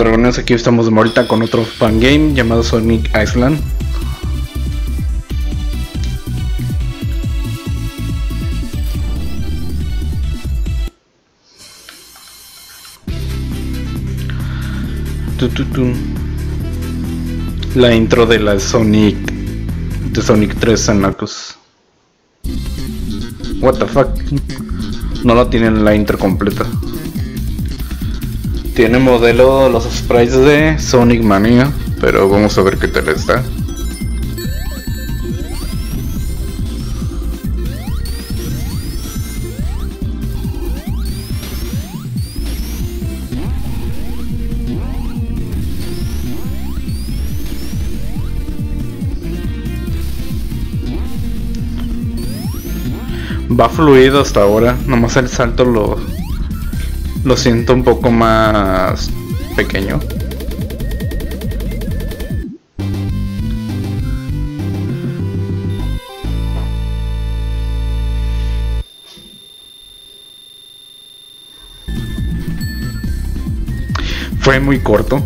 dragones? Aquí estamos ahorita con otro fan game llamado Sonic Island. La intro de la Sonic de Sonic 3 Sanacos. What the fuck? No la tienen la intro completa. Tiene modelo los sprites de Sonic Mania, pero vamos a ver qué tal está. Va fluido hasta ahora, nomás el salto lo, lo siento un poco más pequeño. Fue muy corto.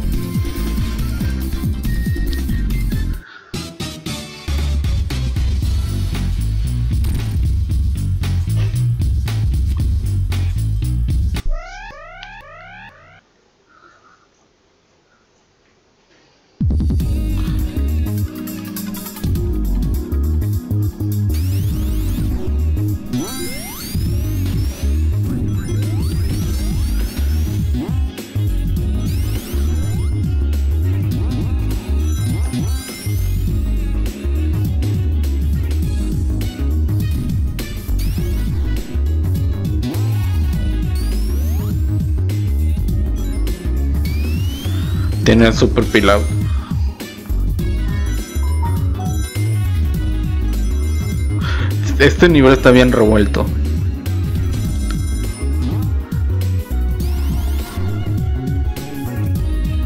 Tiene el super pilado. Este nivel está bien revuelto.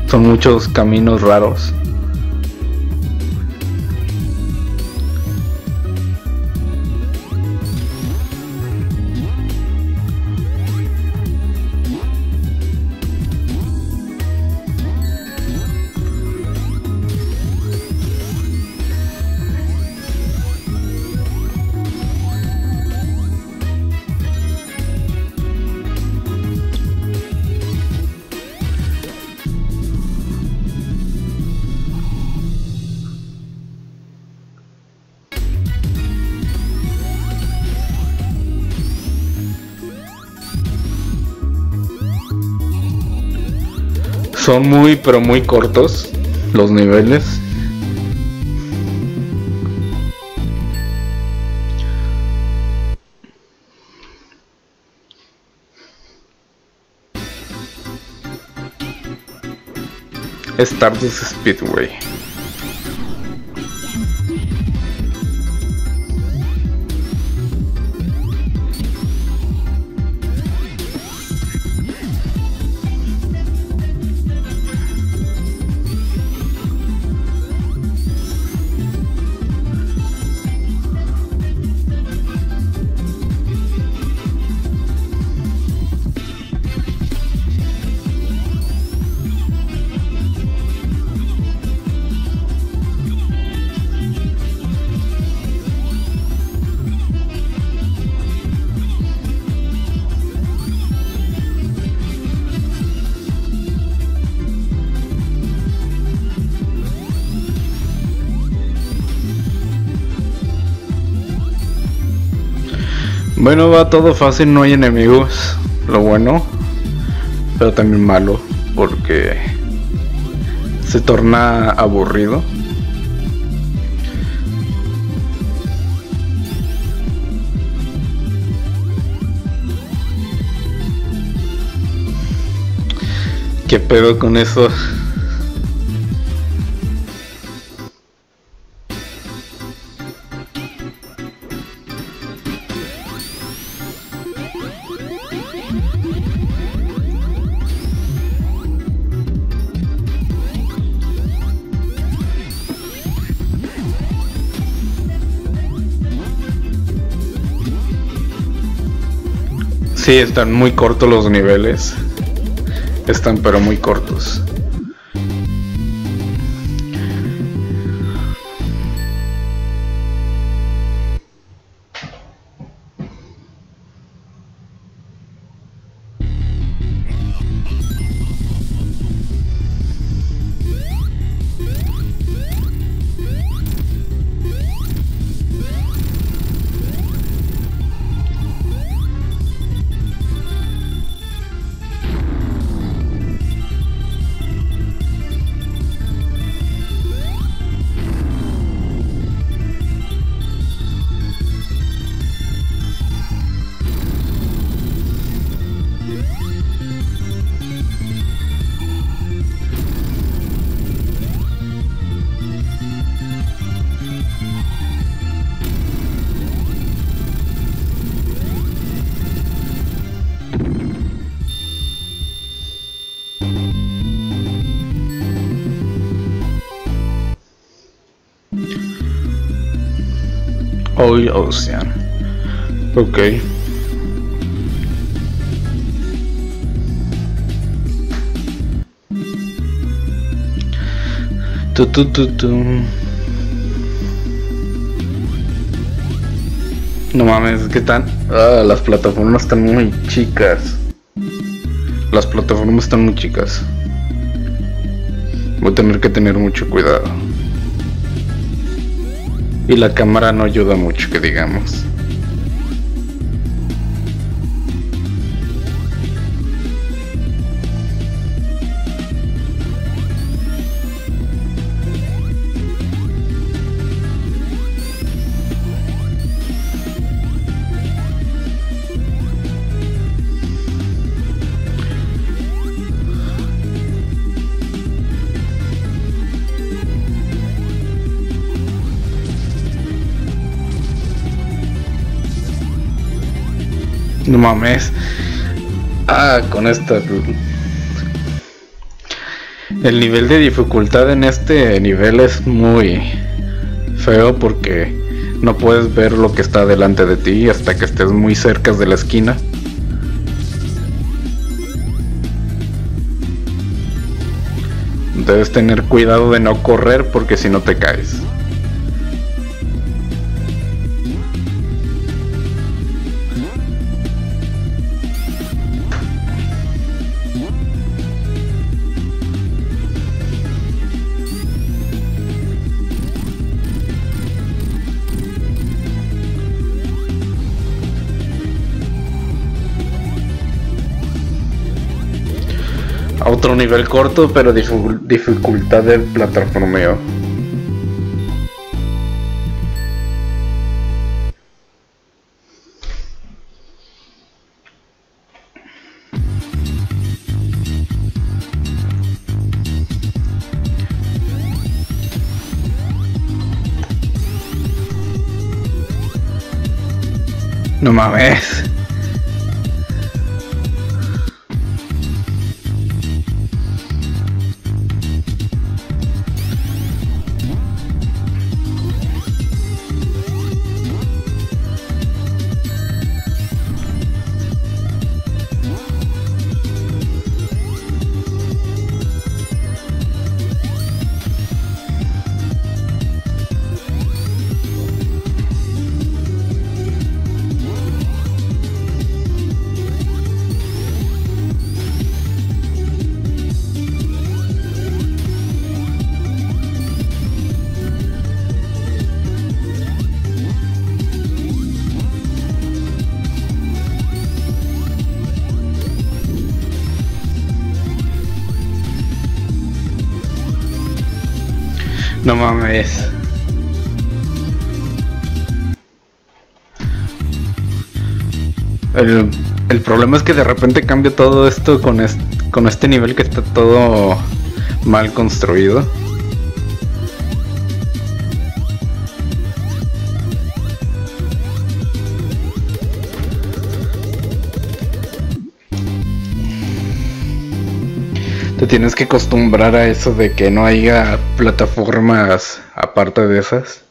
Son muchos caminos raros. Son muy pero muy cortos los niveles. Stardust Speedway. Bueno, va todo fácil, no hay enemigos. Lo bueno, pero también malo, porque se torna aburrido. ¿Qué pedo con eso? Sí, están muy cortos los niveles. Están pero muy cortos. Oil Ocean. Ok. Tu, tu, tu, tu. No mames, ¿qué tal? Ah, las plataformas están muy chicas. Las plataformas están muy chicas. Voy a tener que tener mucho cuidado. Y la cámara no ayuda mucho, que digamos. No mames. Ah, con esta. El nivel de dificultad en este nivel es muy feo porque no puedes ver lo que está delante de ti hasta que estés muy cerca de la esquina. Debes tener cuidado de no correr porque si no te caes. Nivel corto, pero dificultad del plataformeo. No mames. No mames. El, el, problema es que de repente cambia todo esto con, con este nivel que está todo mal construido. Te tienes que acostumbrar a eso de que no haya plataformas aparte de esas.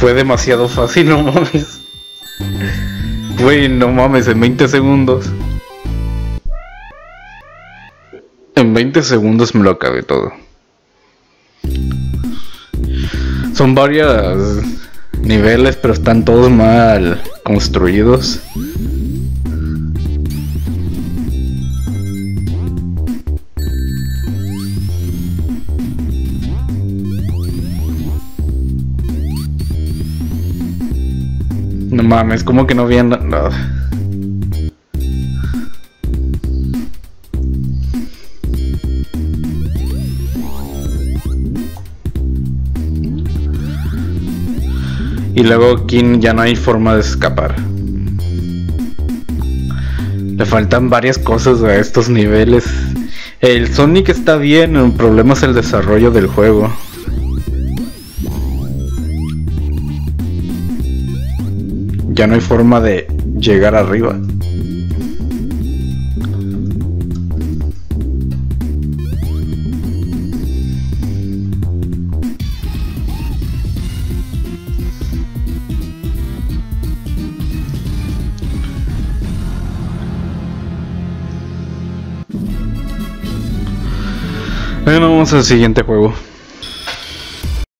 Fue demasiado fácil, no mames. Güey, no mames, en 20 segundos. En 20 segundos me lo acabé todo. Son varios niveles, pero están todos mal construidos. Mames, como que no vi nada. Y luego aquí ya no hay forma de escapar. Le faltan varias cosas a estos niveles. El Sonic está bien, el problema es el desarrollo del juego. Ya no hay forma de llegar arriba. Bueno, vamos al siguiente juego.